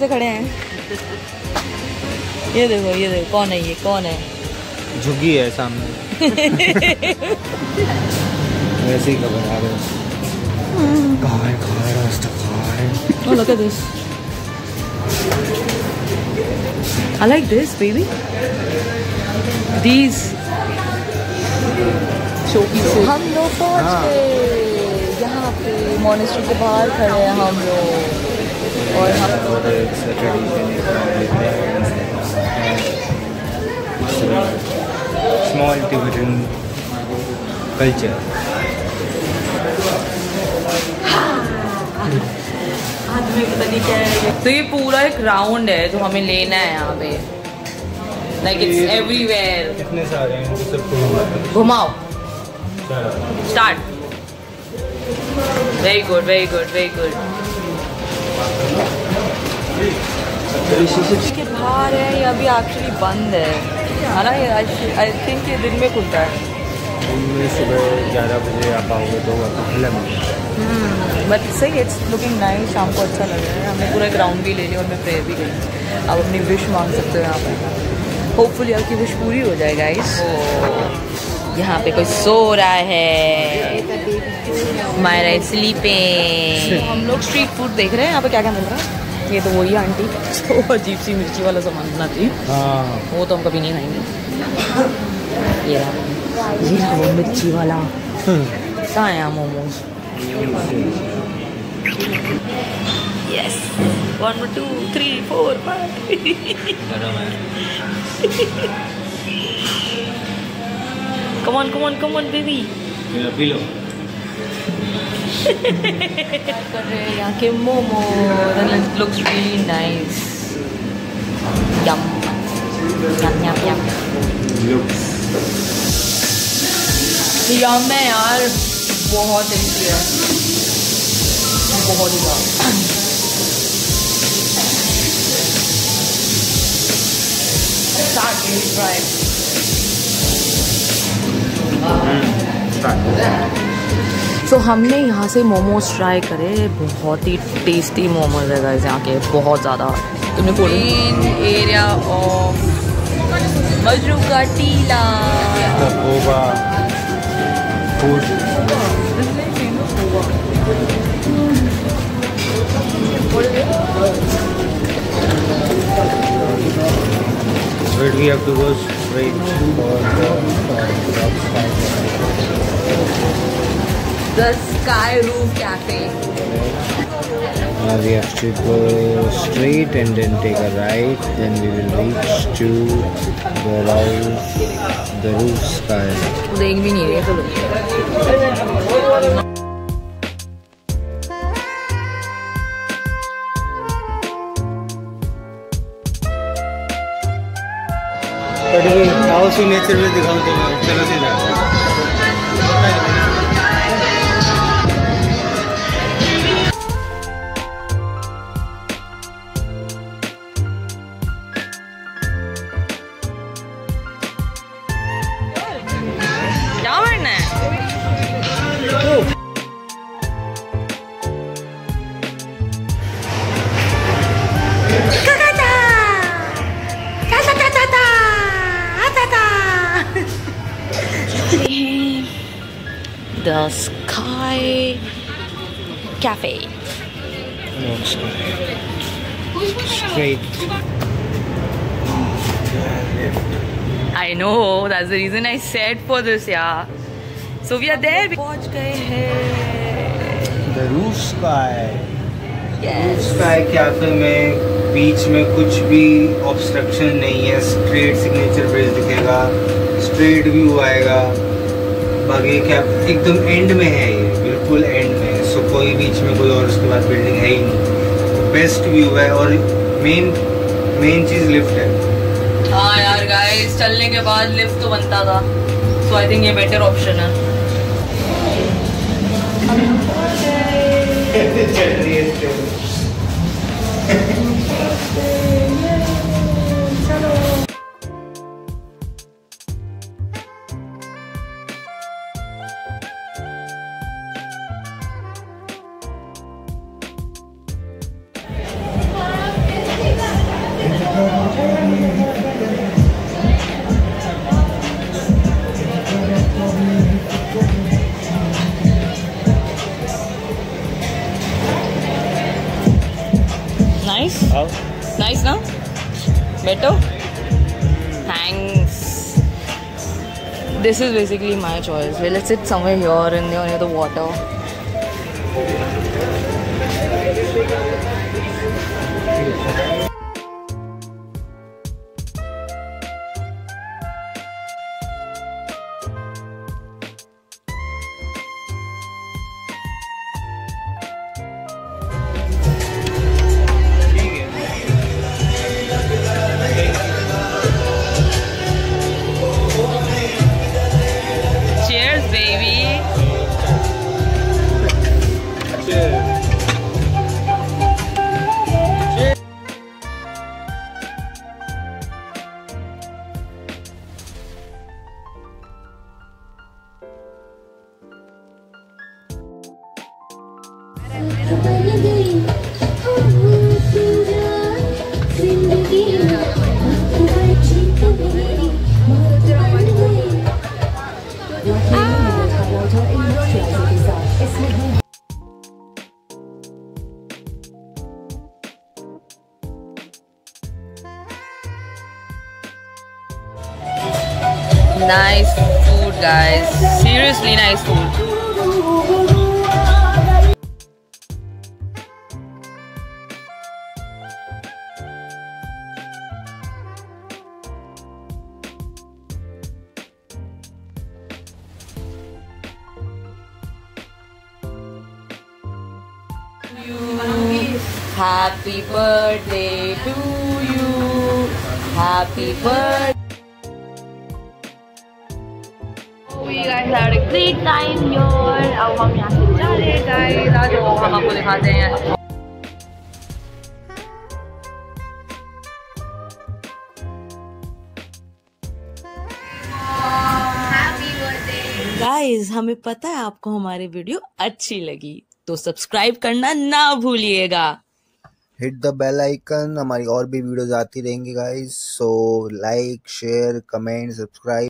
कैसे खड़े हैं ये देखो ये देखो कौन है ये कौन है झुगी है सामने वैसे ही खबर आ रहे कहाँ है कहाँ है रास्ता कहाँ है Oh, look at this. I like this, baby. These showpieces. हम लोग पहुँच हाँ। गए यहाँ पे मोनेस्ट्री के बाहर खड़े हैं हम लोग और हम. Small Tibetan culture. तो ये पूरा एक राउंड है जो हमें लेना है यहाँ पे। लाइक इट्स एवरीवेयर कितने सारे हैं सबको घुमाओ। Start very good very good very good के बाहर है ये अभी एक्चुअली बंद है? है ना आई थिंक ये दिन में खुलता है। में सुबह ग्यारह बजे आ पाओगे तो खुला मिलेगा। बट सही इट्स लुकिंग नाइस शाम को अच्छा लग रहा है। हमने पूरा ग्राउंड भी ले लिया और मैं प्रेयर भी करी। आप अपनी विश मांग सकते हो यहाँ पर होपफुली आपकी विश पूरी हो जाए गाइस यहाँ पे कोई सो रहा है। मायरा स्लीपिंग हम लोग स्ट्रीट फ़ूड देख रहे हैं यहाँ पे क्या क्या मिल रहा है? ये तो वही आंटी जो अजीब सी मिर्ची वाला सामान बनाती है। हाँ। वो तो हम कभी नहीं खाएँगे। ये रहा। ये रहा वो मिर्ची वाला। कहाँ है यहाँ momos? Yes one two three four five come on come on come on baby P low कर रहे हैं यहाँ के momo looks really nice yum yum yum yum looks yum है यार बहुत टेस्टी है बहुत ही ज़्यादा Start, baby, try it. सो हमने यहाँ से मोमोज ट्राई करे। बहुत ही टेस्टी मोमोज है गाइस यहाँ के। बहुत ज़्यादा। तुमने मेन एरिया ऑफ़ मजरू का टीला बोबा we have to go straight for the uh, The sky roof cafe Now we have to go straight and then take a right. Then we will reach to the house, the roof sky. देख भी नहीं रहे चलो But आओ signature में दिखाऊं तुम्हें चलो सीधा The Sky Cafe. No, sky. Straight. I know, that's the reason I said for this, yeah. So we are there. पहुँच गए हैं. The roof sky. Yes. Sky cafe में बीच में कुछ भी ऑब्स्ट्रक्शन नहीं है स्ट्रेट सिग्नेचर ब्रिज दिखेगा स्ट्रेट व्यू आएगा बाकी क्या एकदम एंड में है ये बिल्कुल एंड में है। सो कोई बीच में कोई और उसके बाद बिल्डिंग है ही नहीं। बेस्ट व्यू है और मेन मेन चीज़ लिफ्ट है। हाँ यार गाइस चलने के बाद लिफ्ट तो बनता था। सो आई थिंक ये बेटर ऑप्शन है है। better? Thanks. This is basically my choice. Well, let's sit somewhere here in the, near the water. Nice food guys. Seriously nice food Happy birthday to you. Happy birthday. We guys had a great time here. अब हम यहाँ से जा रहे हैं guys. आज हम आपको दिखाते हैं. गाइस हमें पता है आपको हमारी वीडियो अच्छी लगी तो सब्सक्राइब करना ना भूलिएगा हिट द बेल आइकन हमारी और भी वीडियोस आती रहेंगी guys so like share comment subscribe